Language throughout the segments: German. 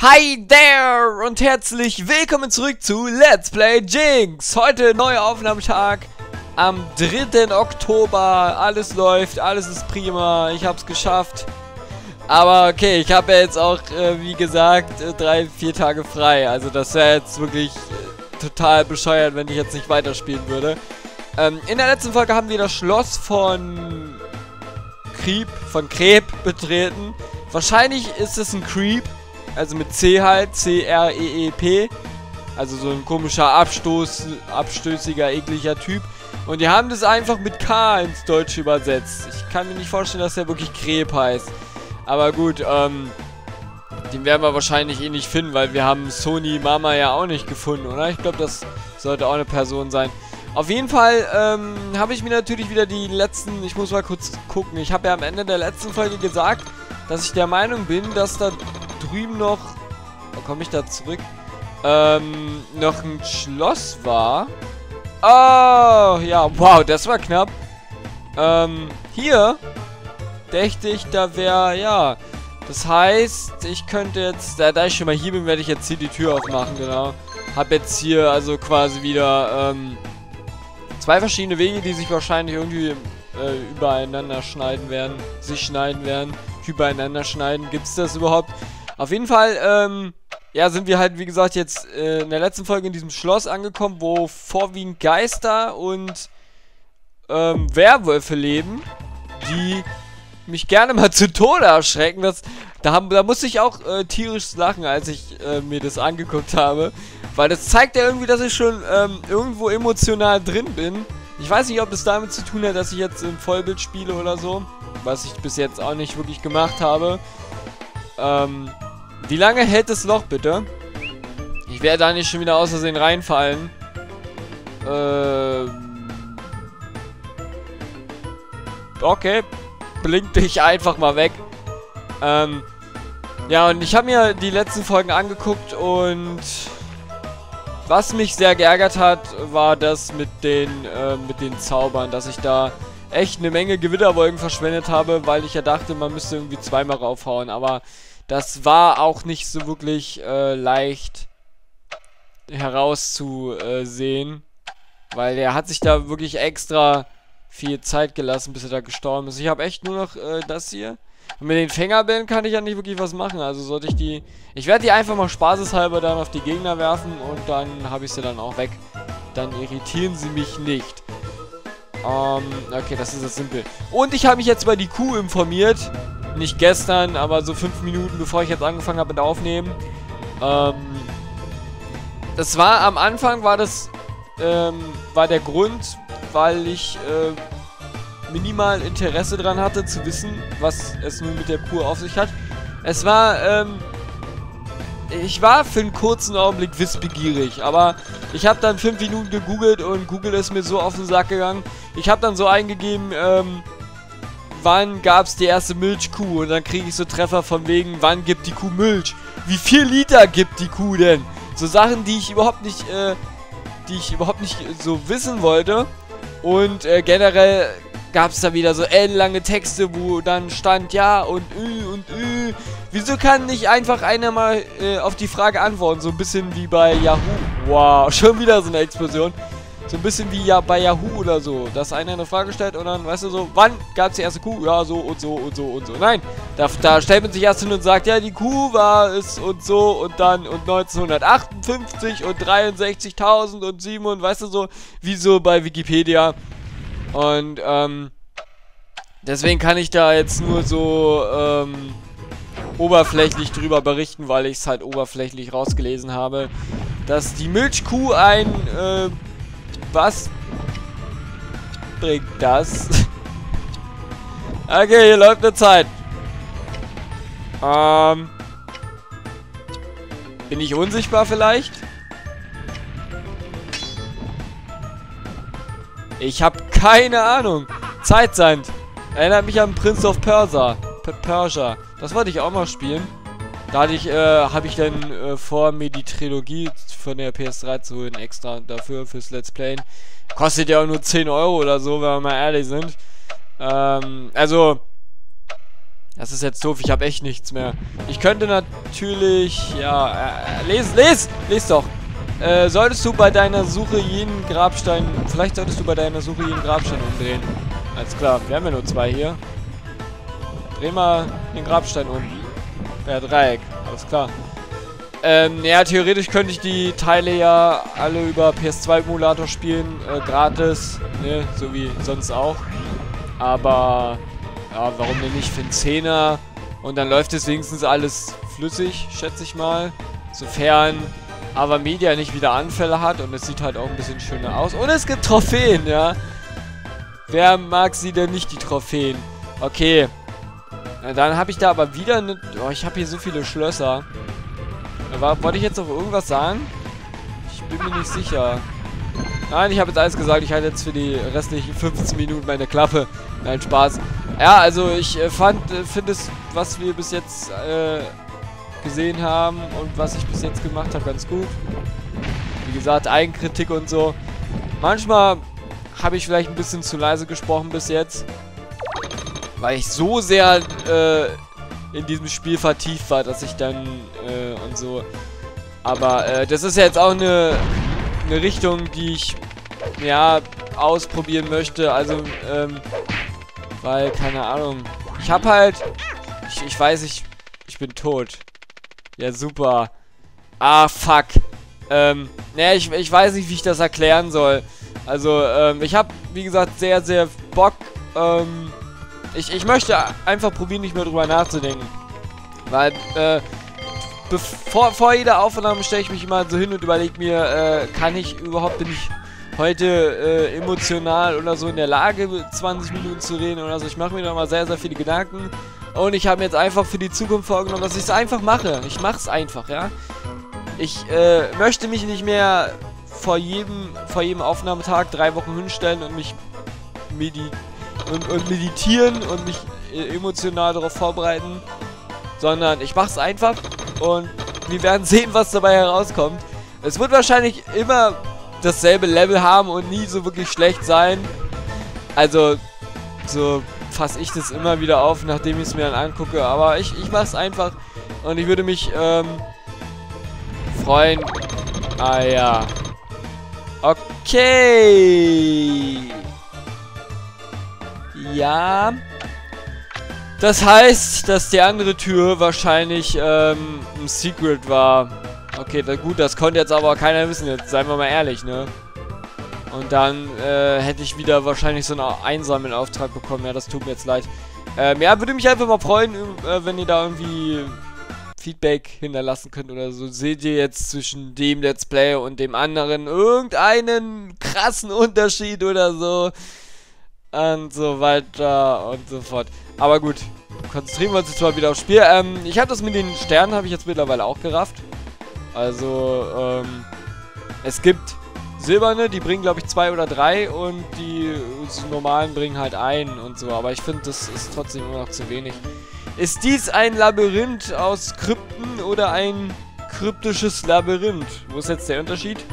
Hi there und herzlich willkommen zurück zu Let's Play Jinx. Heute neuer Aufnahmetag am 3. Oktober. Alles läuft, alles ist prima. Ich hab's geschafft. Aber okay, ich habe ja jetzt auch, äh, wie gesagt, äh, drei, vier Tage frei. Also das wäre jetzt wirklich äh, total bescheuert, wenn ich jetzt nicht weiterspielen würde. Ähm, in der letzten Folge haben wir das Schloss von Creep, von Kreb betreten. Wahrscheinlich ist es ein Creep. Also mit C halt, C-R-E-E-P. Also so ein komischer Abstoß, abstößiger, ekliger Typ. Und die haben das einfach mit K ins Deutsche übersetzt. Ich kann mir nicht vorstellen, dass der wirklich Kreb heißt. Aber gut, ähm, den werden wir wahrscheinlich eh nicht finden, weil wir haben Sony Mama ja auch nicht gefunden, oder? Ich glaube, das sollte auch eine Person sein. Auf jeden Fall ähm, habe ich mir natürlich wieder die letzten, ich muss mal kurz gucken, ich habe ja am Ende der letzten Folge gesagt, dass ich der Meinung bin, dass da drüben noch... Da komme ich da zurück. Ähm, noch ein Schloss war. Oh, ja, wow, das war knapp. Ähm, hier dächte ich, da wäre, ja... Das heißt, ich könnte jetzt, da, da ich schon mal hier bin, werde ich jetzt hier die Tür aufmachen, genau. Hab jetzt hier also quasi wieder, ähm, zwei verschiedene Wege, die sich wahrscheinlich irgendwie äh, übereinander schneiden werden, sich schneiden werden, übereinander schneiden. Gibt es das überhaupt? Auf jeden Fall, ähm, ja, sind wir halt, wie gesagt, jetzt äh, in der letzten Folge in diesem Schloss angekommen, wo vorwiegend Geister und ähm, Werwölfe leben, die mich gerne mal zu Tode erschrecken. Das, da, haben, da musste ich auch äh, tierisch lachen, als ich äh, mir das angeguckt habe. Weil das zeigt ja irgendwie, dass ich schon ähm, irgendwo emotional drin bin. Ich weiß nicht, ob das damit zu tun hat, dass ich jetzt im Vollbild spiele oder so. Was ich bis jetzt auch nicht wirklich gemacht habe. Ähm, wie lange hält das Loch bitte? Ich werde da nicht schon wieder aus Versehen reinfallen. Ähm. Okay. Blink dich einfach mal weg. Ähm. Ja, und ich habe mir die letzten Folgen angeguckt und was mich sehr geärgert hat, war das mit den, äh, mit den Zaubern, dass ich da echt eine Menge Gewitterwolken verschwendet habe, weil ich ja dachte, man müsste irgendwie zweimal raufhauen, aber das war auch nicht so wirklich äh, leicht herauszusehen. Weil er hat sich da wirklich extra viel Zeit gelassen, bis er da gestorben ist. Ich habe echt nur noch äh, das hier. Und mit den Fängerbällen kann ich ja nicht wirklich was machen. Also sollte ich die... Ich werde die einfach mal spaßeshalber dann auf die Gegner werfen und dann habe ich sie dann auch weg. Dann irritieren sie mich nicht. Ähm, okay, das ist das simpel. Und ich habe mich jetzt über die Kuh informiert nicht gestern, aber so fünf Minuten bevor ich jetzt angefangen habe mit Aufnehmen. Ähm, das war am Anfang war das ähm, war der Grund, weil ich äh, minimal Interesse daran hatte zu wissen, was es nun mit der Kur auf sich hat. Es war ähm, ich war für einen kurzen Augenblick wissbegierig, aber ich habe dann fünf Minuten gegoogelt und Google ist mir so auf den Sack gegangen. Ich habe dann so eingegeben, ähm, wann gab es die erste Milchkuh? Und dann kriege ich so Treffer von wegen, wann gibt die Kuh Milch? Wie viel Liter gibt die Kuh denn? So Sachen, die ich überhaupt nicht, äh, die ich überhaupt nicht so wissen wollte. Und äh, generell gab es da wieder so ellenlange Texte, wo dann stand ja und ü und ü. Wieso kann nicht einfach einer mal äh, auf die Frage antworten? So ein bisschen wie bei Yahoo. Wow, schon wieder so eine Explosion. So ein bisschen wie ja bei Yahoo oder so, dass einer eine Frage stellt und dann, weißt du so, wann gab es die erste Kuh? Ja, so und so und so und so. Nein, da, da stellt man sich erst hin und sagt, ja, die Kuh war es und so und dann und 1958 und 63.000 und 7 und weißt du so, wie so bei Wikipedia. Und, ähm, deswegen kann ich da jetzt nur so, ähm, oberflächlich drüber berichten, weil ich es halt oberflächlich rausgelesen habe, dass die Milchkuh ein, äh, was bringt das? okay, hier läuft eine Zeit. Ähm. Bin ich unsichtbar vielleicht? Ich habe keine Ahnung. Zeitsand. Erinnert mich an Prince of Persia. P Persia. Das wollte ich auch mal spielen. Da hatte ich, äh, habe ich dann äh, vor, mir die Trilogie von der PS3 zu holen, extra dafür, fürs Let's Playen. Kostet ja auch nur 10 Euro oder so, wenn wir mal ehrlich sind. Ähm, also, Das ist jetzt doof, ich habe echt nichts mehr. Ich könnte natürlich... Ja, äh, les, les! Les doch! Äh, solltest du bei deiner Suche jeden Grabstein... Vielleicht solltest du bei deiner Suche jeden Grabstein umdrehen. Alles klar, wir haben ja nur zwei hier. Dreh mal den Grabstein um. Ja, Dreieck. Alles klar. Ähm, ja, theoretisch könnte ich die Teile ja alle über PS2-Emulator spielen, äh, gratis, ne, so wie sonst auch. Aber, ja, warum denn nicht für einen Zehner? Und dann läuft es wenigstens alles flüssig, schätze ich mal. Sofern aber Media nicht wieder Anfälle hat und es sieht halt auch ein bisschen schöner aus. Und es gibt Trophäen, ja. Wer mag sie denn nicht, die Trophäen? Okay. Dann habe ich da aber wieder eine... Oh, ich habe hier so viele Schlösser. War, wollte ich jetzt noch irgendwas sagen? Ich bin mir nicht sicher. Nein, ich habe jetzt alles gesagt. Ich halte jetzt für die restlichen 15 Minuten meine Klappe. Nein, Spaß. Ja, also ich äh, äh, finde es, was wir bis jetzt äh, gesehen haben und was ich bis jetzt gemacht habe, ganz gut. Wie gesagt, Eigenkritik und so. Manchmal habe ich vielleicht ein bisschen zu leise gesprochen bis jetzt. Weil ich so sehr äh, in diesem Spiel vertieft war, dass ich dann äh, und so. Aber äh, das ist jetzt auch eine, eine Richtung, die ich ja ausprobieren möchte. Also, ähm, weil, keine Ahnung. Ich hab halt. Ich, ich weiß, ich, ich bin tot. Ja, super. Ah, fuck. Ähm, naja, ich, ich weiß nicht, wie ich das erklären soll. Also, ähm, ich habe, wie gesagt, sehr, sehr Bock, ähm, ich, ich möchte einfach probieren, nicht mehr drüber nachzudenken. Weil, äh, bevor, vor jeder Aufnahme stelle ich mich immer so hin und überlege mir, äh, kann ich überhaupt, bin ich heute äh, emotional oder so in der Lage, 20 Minuten zu reden oder so. Ich mache mir da mal sehr, sehr viele Gedanken. Und ich habe mir jetzt einfach für die Zukunft vorgenommen, dass ich es einfach mache. Ich mache es einfach, ja. Ich äh, möchte mich nicht mehr vor jedem, vor jedem Aufnahmetag drei Wochen hinstellen und mich medi und, und meditieren und mich äh, emotional darauf vorbereiten, sondern ich mache es einfach und wir werden sehen, was dabei herauskommt. Es wird wahrscheinlich immer dasselbe Level haben und nie so wirklich schlecht sein. Also, so fasse ich das immer wieder auf, nachdem ich es mir dann angucke. Aber ich, ich mache es einfach und ich würde mich ähm, freuen. Ah ja. Okay. Ja. Das heißt, dass die andere Tür wahrscheinlich ähm, ein Secret war. Okay, na gut, das konnte jetzt aber keiner wissen. Jetzt seien wir mal ehrlich, ne? Und dann äh, hätte ich wieder wahrscheinlich so einen einsamen Auftrag bekommen. Ja, das tut mir jetzt leid. Ähm, ja, würde mich einfach mal freuen, äh, wenn ihr da irgendwie Feedback hinterlassen könnt oder so. Seht ihr jetzt zwischen dem Let's Play und dem anderen irgendeinen krassen Unterschied oder so? Und so weiter und so fort. Aber gut, konzentrieren wir uns jetzt mal wieder aufs Spiel. Ähm, ich habe das mit den Sternen, habe ich jetzt mittlerweile auch gerafft. Also, ähm, es gibt silberne, die bringen, glaube ich, zwei oder drei und die normalen bringen halt einen und so. Aber ich finde, das ist trotzdem immer noch zu wenig. Ist dies ein Labyrinth aus Krypten oder ein kryptisches Labyrinth? Wo ist jetzt der Unterschied?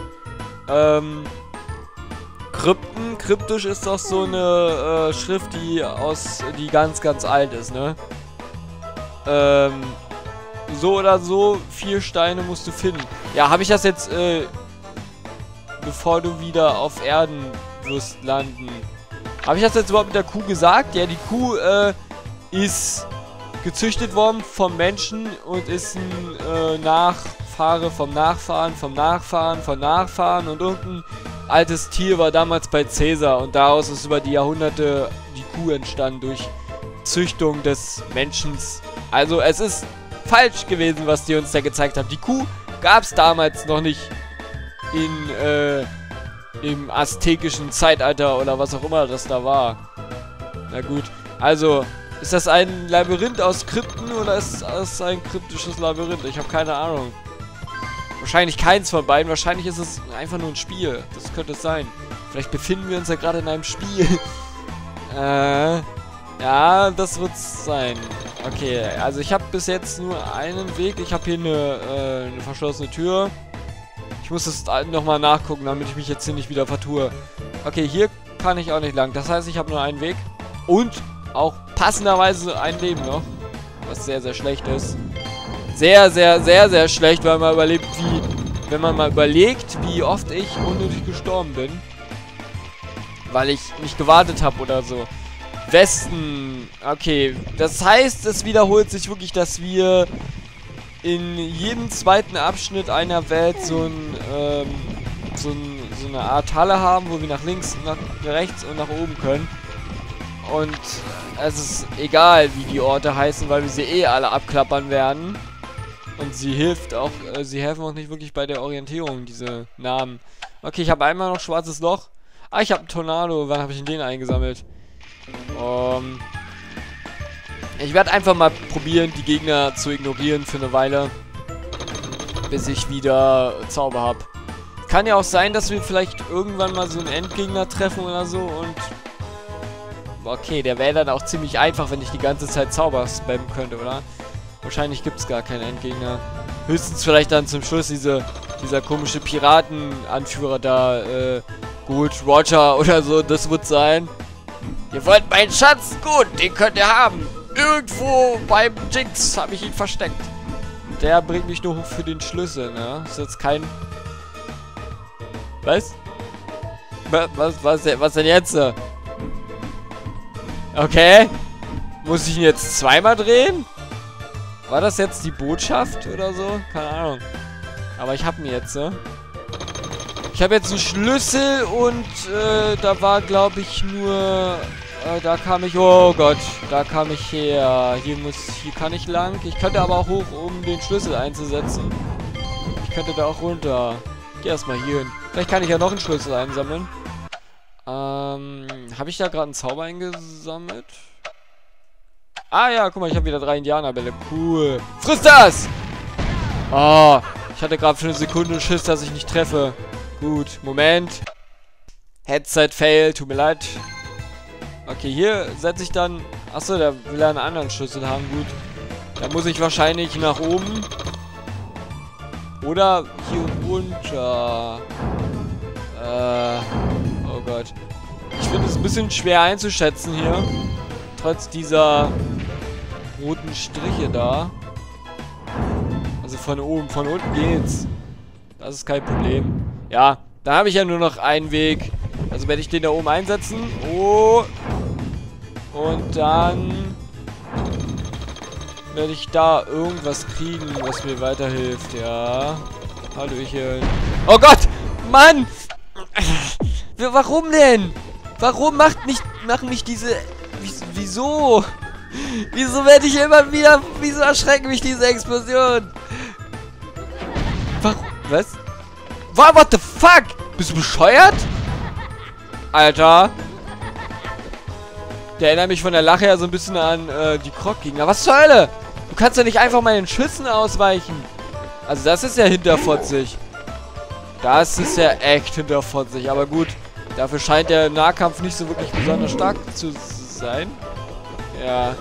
Ähm, Krypten, kryptisch ist doch so eine äh, Schrift, die aus, die ganz, ganz alt ist, ne? Ähm, so oder so, vier Steine musst du finden. Ja, habe ich das jetzt, äh, bevor du wieder auf Erden wirst landen. Habe ich das jetzt überhaupt mit der Kuh gesagt? Ja, die Kuh, äh, ist gezüchtet worden vom Menschen und ist ein, äh, Nachfahre vom Nachfahren, vom Nachfahren, vom Nachfahren und irgendein altes Tier war damals bei Cäsar und daraus ist über die Jahrhunderte die Kuh entstanden durch Züchtung des Menschen. Also es ist falsch gewesen, was die uns da gezeigt haben. Die Kuh gab es damals noch nicht in, äh, im aztekischen Zeitalter oder was auch immer das da war. Na gut, also, ist das ein Labyrinth aus Krypten oder ist das ein kryptisches Labyrinth? Ich habe keine Ahnung. Wahrscheinlich keins von beiden. Wahrscheinlich ist es einfach nur ein Spiel. Das könnte es sein. Vielleicht befinden wir uns ja gerade in einem Spiel. äh, ja, das wird's sein. Okay, also ich habe bis jetzt nur einen Weg. Ich habe hier eine, äh, eine verschlossene Tür. Ich muss das nochmal nachgucken, damit ich mich jetzt hier nicht wieder vertue. Okay, hier kann ich auch nicht lang. Das heißt, ich habe nur einen Weg. Und auch passenderweise ein Leben noch. was sehr, sehr schlecht ist. Sehr, sehr, sehr, sehr schlecht, weil man überlebt, wie, wenn man mal überlegt, wie oft ich unnötig gestorben bin. Weil ich nicht gewartet habe oder so. Westen. Okay, das heißt, es wiederholt sich wirklich, dass wir in jedem zweiten Abschnitt einer Welt so ein, ähm, so, ein, so eine Art Halle haben, wo wir nach links, nach rechts und nach oben können. Und es ist egal, wie die Orte heißen, weil wir sie eh alle abklappern werden. Und sie hilft auch, äh, sie helfen auch nicht wirklich bei der Orientierung, diese Namen. Okay, ich habe einmal noch schwarzes Loch. Ah, ich habe einen Tornado. Wann habe ich den eingesammelt? Um, ich werde einfach mal probieren, die Gegner zu ignorieren für eine Weile. Bis ich wieder Zauber habe. Kann ja auch sein, dass wir vielleicht irgendwann mal so einen Endgegner treffen oder so und... Okay, der wäre dann auch ziemlich einfach, wenn ich die ganze Zeit Zauber spammen könnte, oder? Wahrscheinlich gibt es gar keinen Endgegner. Höchstens vielleicht dann zum Schluss diese, dieser komische Piratenanführer da, äh, gut, Roger oder so, das wird sein. Ihr wollt meinen Schatz? Gut, den könnt ihr haben. Irgendwo beim Jinx habe ich ihn versteckt. Der bringt mich nur für den Schlüssel, ne? Ist jetzt kein... Was? Was, was, was, was denn jetzt? Okay. Muss ich ihn jetzt zweimal drehen? War das jetzt die Botschaft oder so? Keine Ahnung. Aber ich habe ihn jetzt, ne? Ich habe jetzt einen Schlüssel und äh, da war, glaube ich, nur... Äh, da kam ich... Oh Gott, da kam ich her. Hier muss... Hier kann ich lang. Ich könnte aber auch hoch, um den Schlüssel einzusetzen. Ich könnte da auch runter. Geh erstmal hier hin. Vielleicht kann ich ja noch einen Schlüssel einsammeln. Ähm, habe ich da gerade einen Zauber eingesammelt? Ah ja, guck mal, ich habe wieder drei Indianerbälle. Cool. Friss das! Oh, ich hatte gerade für eine Sekunde Schiss, dass ich nicht treffe. Gut, Moment. Headset fail, tut mir leid. Okay, hier setze ich dann... Achso, da will er einen anderen Schlüssel haben, gut. Da muss ich wahrscheinlich nach oben. Oder hier runter. Äh... Oh Gott. Ich finde es ein bisschen schwer einzuschätzen hier. Trotz dieser roten Striche da. Also von oben, von unten geht's. Das ist kein Problem. Ja, da habe ich ja nur noch einen Weg. Also werde ich den da oben einsetzen. Oh. Und dann werde ich da irgendwas kriegen, was mir weiterhilft. Ja. Hallöchen. Oh Gott! Mann! Warum denn? Warum macht mich, machen mich diese... Wieso? Wieso werde ich immer wieder... Wieso erschrecken mich diese Explosion? Warum? Was? What the fuck? Bist du bescheuert? Alter. Der erinnert mich von der Lache her so ein bisschen an äh, die Krog-Gegner. Was zur Hölle? Du kannst ja nicht einfach meinen Schützen ausweichen. Also das ist ja hinterfotzig. Das ist ja echt hinterfotzig. Aber gut, dafür scheint der Nahkampf nicht so wirklich besonders stark zu sein. Ja.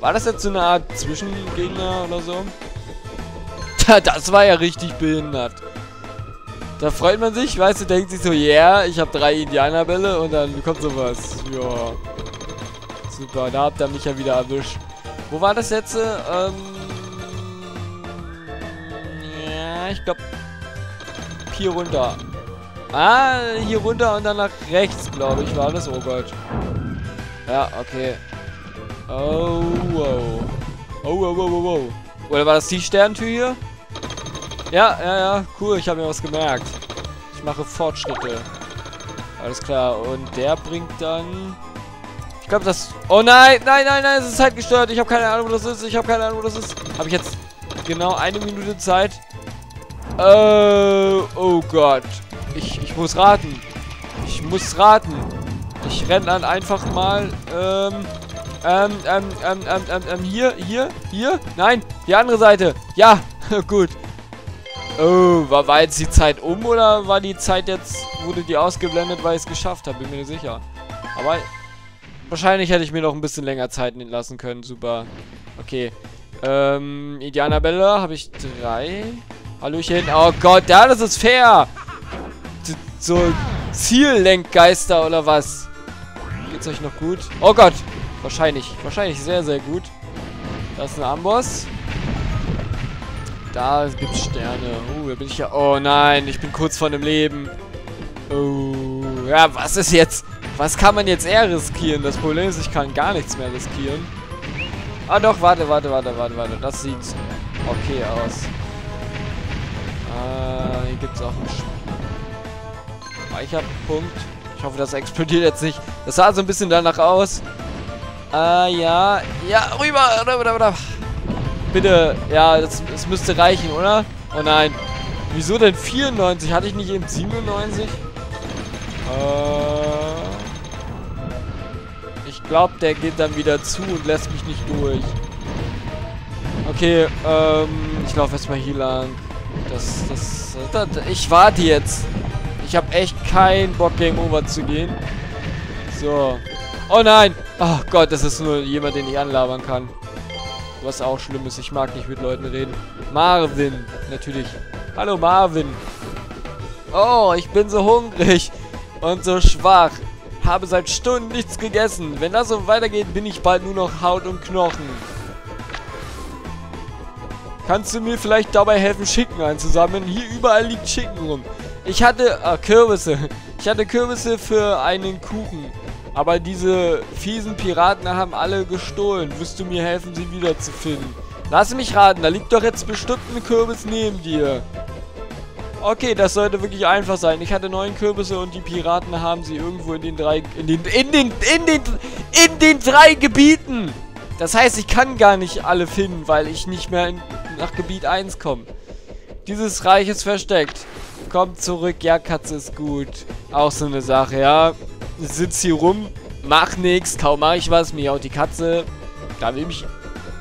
War das jetzt so eine Art Zwischengegner oder so? das war ja richtig behindert. Da freut man sich, weißt du, denkt sich so, yeah, ich habe drei Indianerbälle und dann kommt sowas. Ja. Super, da habt ihr mich ja wieder erwischt. Wo war das jetzt? Ähm, ja, ich glaube, hier runter. Ah, hier runter und dann nach rechts, glaube ich, war das. Oh Gott. Ja, okay. Oh, wow. Oh, wow, wow, wow, wow. Oder war das die Sterntür hier? Ja, ja, ja, cool, ich habe mir was gemerkt. Ich mache Fortschritte. Alles klar, und der bringt dann... Ich glaube, das... Oh nein, nein, nein, nein, es ist halt gestört. Ich habe keine Ahnung, wo das ist. Ich habe keine Ahnung, wo das ist. Habe ich jetzt genau eine Minute Zeit? Oh, oh Gott. Ich, ich muss raten. Ich muss raten. Ich renne dann einfach mal, ähm, ähm, ähm, ähm, ähm, ähm, ähm, hier, hier, hier. Nein, die andere Seite. Ja, gut. Oh, war, war jetzt die Zeit um oder war die Zeit jetzt, wurde die ausgeblendet, weil ich es geschafft habe? Bin mir sicher. Aber wahrscheinlich hätte ich mir noch ein bisschen länger Zeit lassen können. Super. Okay. Ähm, Indianerbälle habe ich drei. Hallöchen. Oh Gott, ja, das ist fair. So Ziellenkgeister oder was? Geht's euch noch gut? Oh Gott. Wahrscheinlich. Wahrscheinlich sehr, sehr gut. Das ist ein Amboss. Da gibt's Sterne. Uh, da bin ich ja... Oh nein, ich bin kurz vor dem Leben. Oh, ja, was ist jetzt... Was kann man jetzt eher riskieren? Das Problem ist, ich kann gar nichts mehr riskieren. Ah doch, warte, warte, warte, warte, warte. Das sieht okay aus. Äh, hier gibt es auch einen Speicherpunkt. Ich hoffe, das explodiert jetzt nicht. Das sah so ein bisschen danach aus. Äh, ja. Ja, rüber, rüber, rüber. Bitte, ja, das, das müsste reichen, oder? Oh nein. Wieso denn 94? Hatte ich nicht eben 97? Äh... Ich glaube, der geht dann wieder zu und lässt mich nicht durch. Okay, ähm, ich laufe erstmal hier lang. Das, das, das, ich warte jetzt. Ich habe echt keinen Bock, Game Over zu gehen. So. Oh nein! Oh Gott, das ist nur jemand, den ich anlabern kann. Was auch schlimm ist, ich mag nicht mit Leuten reden. Marvin, natürlich. Hallo Marvin. Oh, ich bin so hungrig und so schwach. Habe seit Stunden nichts gegessen. Wenn das so weitergeht, bin ich bald nur noch Haut und Knochen. Kannst du mir vielleicht dabei helfen, Chicken einzusammeln? Hier überall liegt Chicken rum. Ich hatte... Ah, Kürbisse. Ich hatte Kürbisse für einen Kuchen. Aber diese fiesen Piraten haben alle gestohlen. Wirst du mir helfen, sie wiederzufinden? Lass mich raten, da liegt doch jetzt bestimmt ein Kürbis neben dir. Okay, das sollte wirklich einfach sein. Ich hatte neun Kürbisse und die Piraten haben sie irgendwo in den drei... In den... In den... In den... In den drei Gebieten! Das heißt, ich kann gar nicht alle finden, weil ich nicht mehr in, nach Gebiet 1 komme. Dieses Reich ist versteckt. Kommt zurück, ja, Katze ist gut. Auch so eine Sache, ja. Sitz hier rum, mach nichts, kaum mache ich was, mir auch die Katze. Da will mich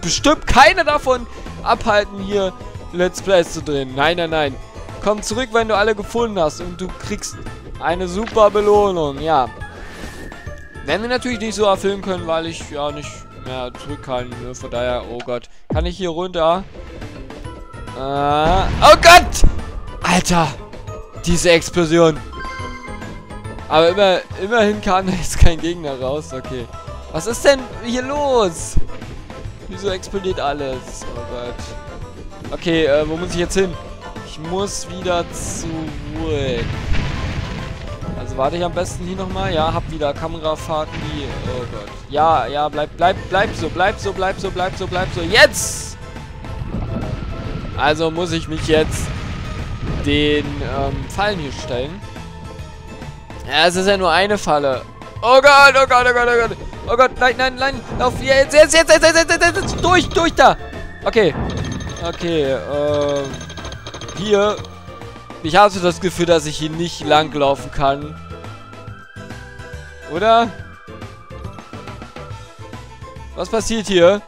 bestimmt keiner davon abhalten, hier Let's Plays zu drehen. Nein, nein, nein. Komm zurück, wenn du alle gefunden hast und du kriegst eine super Belohnung, ja. Werden wir natürlich nicht so erfüllen können, weil ich ja nicht mehr zurückhalten will. Von daher, oh Gott. Kann ich hier runter? Äh, oh Gott! Alter! Diese Explosion. Aber immer, immerhin kam da jetzt kein Gegner raus. Okay. Was ist denn hier los? Wieso explodiert alles? Oh Gott. Okay, äh, wo muss ich jetzt hin? Ich muss wieder zurück. Also warte ich am besten hier nochmal. Ja, hab wieder Kamerafahrten, die... Oh Gott. Ja, ja, bleib, bleib, bleib so, bleib so, bleib so, bleib so, bleib so. Jetzt! Also muss ich mich jetzt den ähm, Fallen hier stellen. Ja, es ist ja nur eine Falle. Oh Gott, oh Gott, oh Gott, oh Gott. Oh Gott, nein, nein, nein. Lauf. Jetzt, jetzt, jetzt, jetzt, jetzt, jetzt, jetzt, jetzt. Durch, durch da. Okay. Okay, ähm. Hier. Ich habe so das Gefühl, dass ich hier nicht langlaufen kann. Oder? Was passiert hier?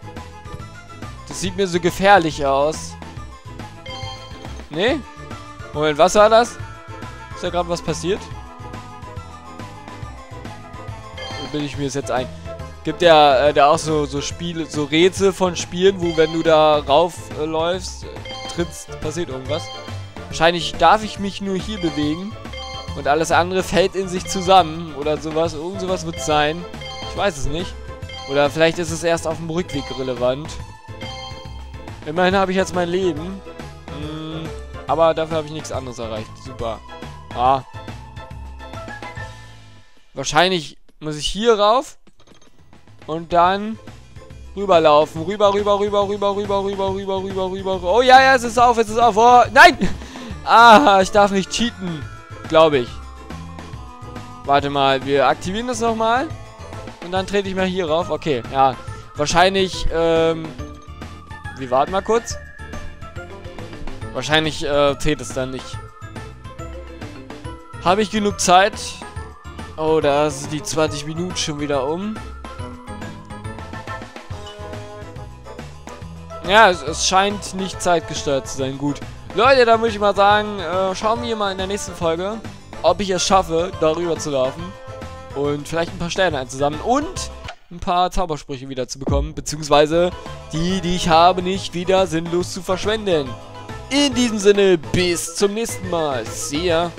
Das sieht mir so gefährlich aus. Nee? Moment, was war das? Ist da gerade was passiert? Bilde ich mir das jetzt ein? Gibt ja äh, da auch so, so Spiele, so Rätsel von Spielen, wo wenn du da raufläufst, äh, trittst, passiert irgendwas. Wahrscheinlich darf ich mich nur hier bewegen. Und alles andere fällt in sich zusammen. Oder sowas. Irgend sowas wird sein. Ich weiß es nicht. Oder vielleicht ist es erst auf dem Rückweg relevant. Immerhin habe ich jetzt mein Leben. Hm, aber dafür habe ich nichts anderes erreicht. Super. Ah. Wahrscheinlich muss ich hier rauf. Und dann rüberlaufen. Rüber, rüber, rüber, rüber, rüber, rüber, rüber, rüber, rüber. Oh ja, ja, es ist auf, es ist auf. Oh, nein! Ah, ich darf nicht cheaten. Glaube ich. Warte mal, wir aktivieren das nochmal. Und dann trete ich mal hier rauf. Okay, ja. Wahrscheinlich, ähm... Wir warten mal kurz. Wahrscheinlich, äh, zählt es dann nicht. Habe ich genug Zeit? Oh, da sind die 20 Minuten schon wieder um. Ja, es, es scheint nicht zeitgesteuert zu sein. Gut. Leute, dann würde ich mal sagen, äh, schauen wir mal in der nächsten Folge, ob ich es schaffe, darüber zu laufen. Und vielleicht ein paar Sterne einzusammeln. Und ein paar Zaubersprüche wieder zu bekommen. Beziehungsweise die, die ich habe, nicht wieder sinnlos zu verschwenden. In diesem Sinne, bis zum nächsten Mal. See ya.